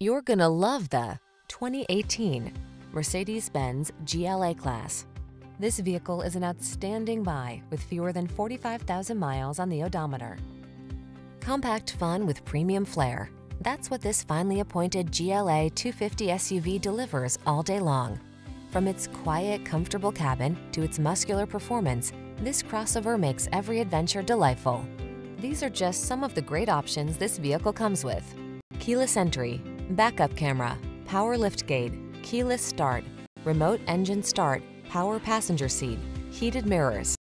You're gonna love the 2018 Mercedes-Benz GLA Class. This vehicle is an outstanding buy with fewer than 45,000 miles on the odometer. Compact fun with premium flair. That's what this finely appointed GLA 250 SUV delivers all day long. From its quiet, comfortable cabin to its muscular performance, this crossover makes every adventure delightful. These are just some of the great options this vehicle comes with. Keyless entry, backup camera, power liftgate, keyless start, remote engine start, power passenger seat, heated mirrors,